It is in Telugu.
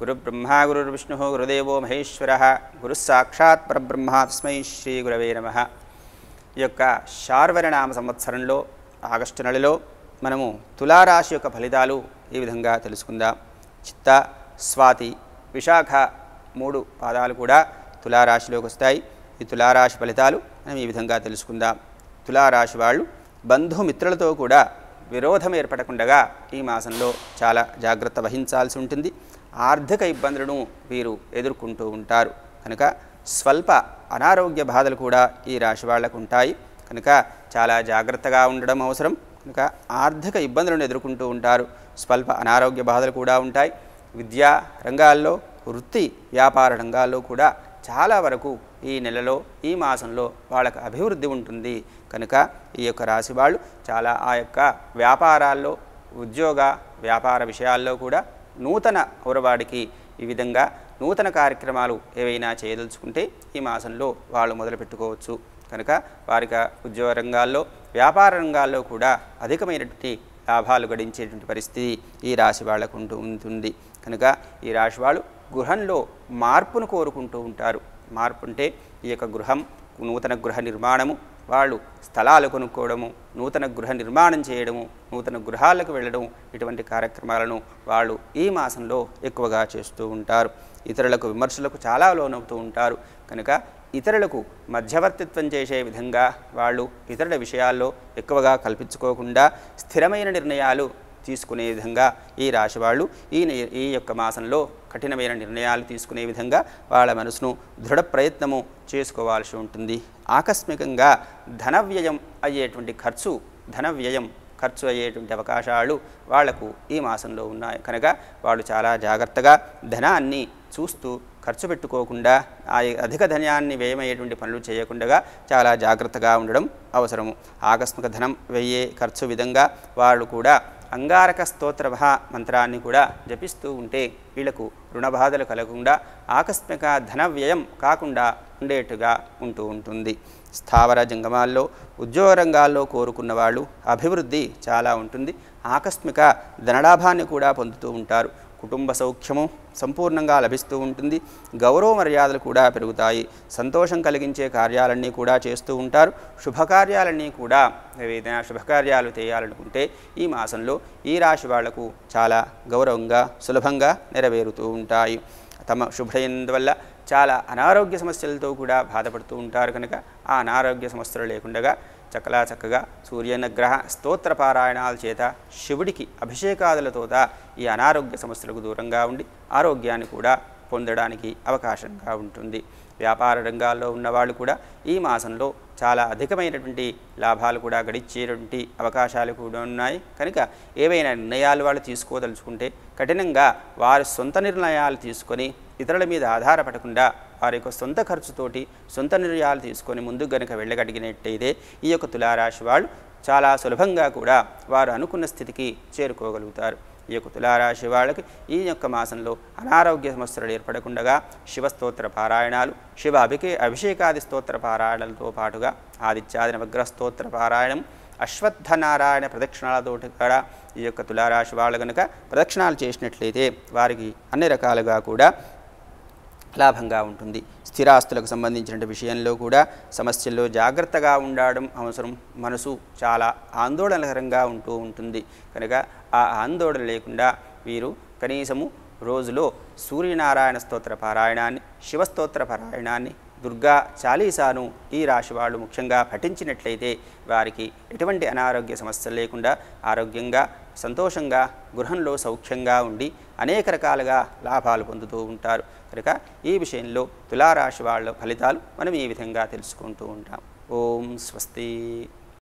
గురుబ్రహ్మా గురుర్విష్ణు గురుదేవో మహేశ్వర గురుస్సాక్షాత్ పరబ్రహ్మ తస్మై శ్రీ గురవే నమ ఈ యొక్క శార్వరనామ సంవత్సరంలో ఆగస్టు నెలలో మనము తులారాశి యొక్క ఫలితాలు ఈ విధంగా తెలుసుకుందాం. చిత్త స్వాతి విశాఖ మూడు పాదాలు కూడా తులారాశిలోకి వస్తాయి. ఈ తులారాశి ఫలితాలు మనం ఈ విధంగా తెలుసుకుందాం. తులారాశి వాళ్ళు బంధుమిత్రులతో కూడా విరోధం ఏర్పడకుండగా ఈ మాసంలో చాలా జాగ్రత్త వహించాల్సి ఉంటుంది. ఆర్థిక ఇబ్బందులను వీరు ఎదుర్కొంటూ ఉంటారు. కనుక స్వల్ప అనారోగ్య బాధలు కూడా ఈ రాశి వాళ్ళకు ఉంటాయి. కనుక చాలా జాగ్రత్తగా ఉండడం అవసరం. కనుక ఆర్థిక ఇబ్బందులను ఎదుర్కొంటూ ఉంటారు. స్వల్ప అనారోగ్య బాధలు కూడా ఉంటాయి. విద్యా రంగాల్లో వృత్తి వ్యాపార రంగాల్లో కూడా చాలా వరకు ఈ నెలలో ఈ మాసంలో వాళ్ళకు అభివృద్ధి ఉంటుంది. కనుక ఈ యొక్క రాశి వాళ్ళు చాలా ఆ యొక్క వ్యాపారాల్లో ఉద్యోగ వ్యాపార విషయాల్లో కూడా నూతన ఔరవాడికి ఈ విధంగా నూతన కార్యక్రమాలు ఏవైనా చేయదలుచుకుంటే ఈ మాసంలో వాళ్ళు మొదలుపెట్టుకోవచ్చు కనుక వారికి ఉద్యోగ రంగాల్లో వ్యాపార రంగాల్లో కూడా అధికమైనటువంటి లాభాలు గడించేటువంటి పరిస్థితి ఈ రాశి వాళ్ళకు ఉంటూ ఉంటుంది. కనుక ఈ రాశి వాళ్ళు గృహంలో మార్పును కోరుకుంటూ ఉంటారు. మార్పు అంటే ఈ యొక్క గృహం నూతన గృహ నిర్మాణము వాళ్ళు స్థలాలు కొనుక్కోవడము నూతన గృహ నిర్మాణం చేయడము నూతన గృహాలకు వెళ్ళడం ఇటువంటి కార్యక్రమాలను వాళ్ళు ఈ మాసంలో ఎక్కువగా చేస్తూ ఉంటారు. ఇతరులకు విమర్శలకు చాలా లోనవుతూ ఉంటారు. కనుక ఇతరులకు మధ్యవర్తిత్వం చేసే విధంగా వాళ్ళు ఇతరుల విషయాల్లో ఎక్కువగా కల్పించుకోకుండా స్థిరమైన నిర్ణయాలు తీసుకునే విధంగా ఈ రాశి వాళ్ళు ఈ ఈ యొక్క మాసంలో కఠినమైన నిర్ణయాలు తీసుకునే విధంగా వాళ్ళ మనసును దృఢ ప్రయత్నము చేసుకోవాల్సి ఉంటుంది. ఆకస్మికంగా ధన వ్యయం అయ్యేటువంటి ఖర్చు ధన వ్యయం ఖర్చు అయ్యేటువంటి అవకాశాలు వాళ్ళకు ఈ మాసంలో ఉన్నాయి. కనుక వాళ్ళు చాలా జాగ్రత్తగా ధనాన్ని చూస్తూ ఖర్చు పెట్టుకోకుండా ఆ అధిక ధనాన్ని వ్యయమయ్యేటువంటి పనులు చేయకుండా చాలా జాగ్రత్తగా ఉండడం అవసరము. ఆకస్మిక ధనం వెయ్యే ఖర్చు విధంగా వాళ్ళు కూడా అంగారక స్తోత్ర మంత్రాన్ని కూడా జపిస్తూ ఉంటే వీళ్ళకు రుణ బాధలు కలగకుండా ఆకస్మిక ధన వ్యయం కాకుండా ఉండేట్టుగా ఉంటూ ఉంటుంది. స్థావర జంగమాల్లో ఉద్యోగ రంగాల్లో కోరుకున్న వాళ్ళు అభివృద్ధి చాలా ఉంటుంది. ఆకస్మిక ధనలాభాన్ని కూడా పొందుతూ ఉంటారు. కుటుంబ సౌఖ్యము సంపూర్ణంగా లభిస్తూ ఉంటుంది. గౌరవ మర్యాదలు కూడా పెరుగుతాయి. సంతోషం కలిగించే కార్యాలన్నీ కూడా చేస్తూ ఉంటారు. శుభకార్యాలన్నీ కూడా ఏదైనా శుభకార్యాలు చేయాలనుకుంటే ఈ మాసంలో ఈ రాశి వాళ్ళకు చాలా గౌరవంగా సులభంగా నెరవేరుతూ ఉంటాయి. తమ శుభ్రయందువల్ల చాలా అనారోగ్య సమస్యలతో కూడా బాధపడుతూ ఉంటారు కనుక ఆ అనారోగ్య సమస్యలు లేకుండా చక్కలా చక్కగా సూర్యనగ్రహ స్తోత్ర పారాయణాల చేత శివుడికి అభిషేకాదులతో ఈ అనారోగ్య సమస్యలకు దూరంగా ఉండి ఆరోగ్యాన్ని కూడా పొందడానికి అవకాశంగా ఉంటుంది. వ్యాపార రంగాల్లో ఉన్నవాళ్ళు కూడా ఈ మాసంలో చాలా అధికమైనటువంటి లాభాలు కూడా గడిచేటువంటి అవకాశాలు కూడా ఉన్నాయి. కనుక ఏవైనా నిర్ణయాలు వాళ్ళు తీసుకోదలుచుకుంటే కఠినంగా వారి సొంత నిర్ణయాలు తీసుకొని ఇతరుల మీద ఆధారపడకుండా వారి యొక్క సొంత ఖర్చుతోటి సొంత నిర్ణయాలు తీసుకొని ముందుకు గనుక వెళ్ళగలిగినట్టయితే ఈ యొక్క తులారాశి వాళ్ళు చాలా సులభంగా కూడా వారు అనుకున్న స్థితికి చేరుకోగలుగుతారు. ఈ యొక్క తులారాశి వాళ్ళకి ఈ యొక్క మాసంలో అనారోగ్య సమస్యలు ఏర్పడకుండా శివస్తోత్ర పారాయణాలు శివ అభికే అభిషేకాది స్తోత్ర పారాయణలతో పాటుగా ఆదిత్యాది నవగ్రహ స్తోత్ర పారాయణం అశ్వత్థనారాయణ ప్రదక్షిణాలతోటి కూడా ఈ యొక్క తులారాశి వాళ్ళు కనుక ప్రదక్షిణాలు చేసినట్లయితే వారికి అన్ని రకాలుగా కూడా లాభంగా ఉంటుంది. స్థిరాస్తులకు సంబంధించిన విషయంలో కూడా సమస్యల్లో జాగ్రత్తగా ఉండడం అవసరం. మనసు చాలా ఆందోళనకరంగా ఉంటూ ఉంటుంది. కనుక ఆ ఆందోళన లేకుండా వీరు కనీసము రోజులో సూర్యనారాయణ స్తోత్ర పారాయణాన్ని శివస్తోత్ర పారాయణాన్ని దుర్గా చాలీసాను ఈ రాశి వాళ్ళు ముఖ్యంగా పఠించినట్లయితే వారికి ఎటువంటి అనారోగ్య సమస్యలు లేకుండా ఆరోగ్యంగా సంతోషంగా గృహంలో సౌఖ్యంగా ఉండి అనేక రకాలుగా లాభాలు పొందుతూ ఉంటారు. కనుక ఈ విషయంలో తులారాశి వాళ్ళ ఫలితాలు మనం ఈ విధంగా తెలుసుకుంటూ ఉంటాం. ఓం స్వస్తి.